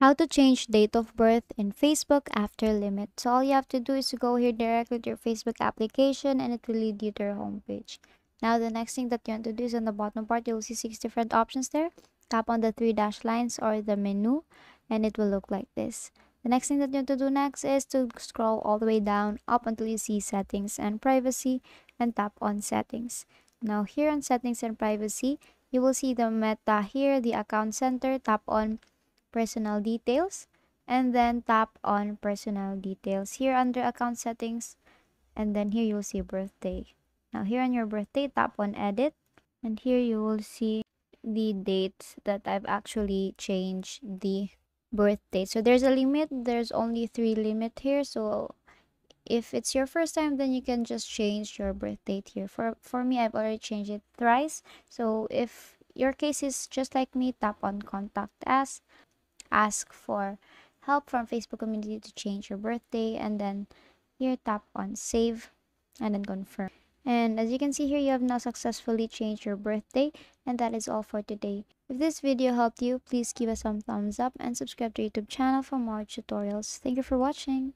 How to change date of birth in Facebook after limit. So all you have to do is to go here directly to your Facebook application and it will lead you to your homepage. Now the next thing that you want to do is on the bottom part you'll see six different options there. Tap on the three dash lines or the menu and it will look like this. The next thing that you want to do next is to scroll all the way down up until you see settings and privacy and tap on settings. Now here on settings and privacy, you will see the meta here, the account center, tap on personal details and then tap on personal details here under account settings and then here you'll see birthday. Now here on your birthday, tap on edit and here you will see the dates that I've actually changed the birthday. So there's a limit. There's only three limit here. So if it's your first time, then you can just change your birth date here. For, for me, I've already changed it thrice. So if your case is just like me, tap on contact us, ask for help from Facebook community to change your birthday and then here tap on save and then confirm. And as you can see here, you have now successfully changed your birthday. And that is all for today. If this video helped you, please give us some thumbs up and subscribe to YouTube channel for more tutorials. Thank you for watching.